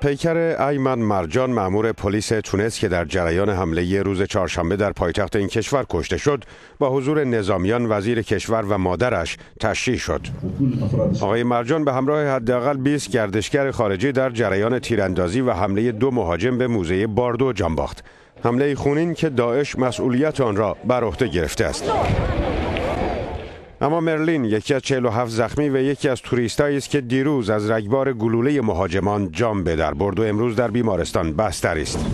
پیکر ایمن مرجان مأمور پلیس تونس که در جریان حمله روز چهارشنبه در پایتخت این کشور کشته شد با حضور نظامیان وزیر کشور و مادرش تشریح شد. آقای مرجان به همراه حداقل 20 گردشگر خارجی در جریان تیراندازی و حمله دو مهاجم به موزه باردو جان باخت. حمله خونین که داعش مسئولیت آن را بر عهده گرفته است. اما مرلین یکی از 47 زخمی و یکی از توریستایی است که دیروز از رگبار گلوله مهاجمان جان به در برد و امروز در بیمارستان بستری است.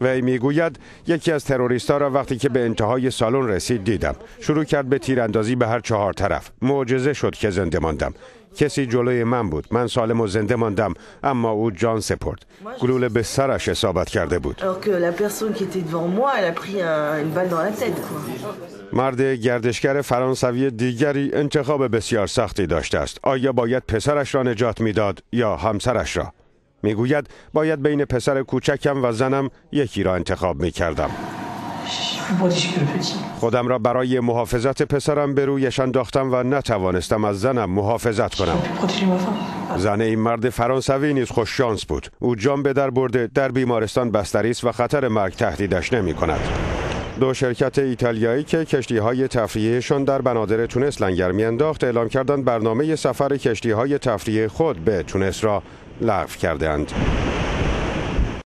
وی می‌گوید یکی از تروریستا را وقتی که به انتهای سالن رسید دیدم. شروع کرد به تیراندازی به هر چهار طرف. معجزه شد که زنده ماندم. کسی جلوی من بود. من سالم و زنده ماندم اما او جان سپرد. گلوله به سرش اصابت کرده بود. مرد گردشگر فرانسوی دیگری انتخاب بسیار سختی داشته است. آیا باید پسرش را نجات می‌داد یا همسرش را؟ می‌گوید باید بین پسر کوچکم و زنم یکی را انتخاب می کردم خودم را برای محافظت پسرم به رویش انداختم و نتوانستم از زنم محافظت کنم. زن این مرد فرانسوی نیز خوش شانس بود. او جان به در برده در بیمارستان بستری است و خطر مرگ تهدیدش نمی کند دو شرکت ایتالیایی که کشتی های تفریحشان در بنادر تونس لنگر میانداخت اعلام کردند برنامه سفر کشتی های تفریح خود به تونس را لغو کردهاند.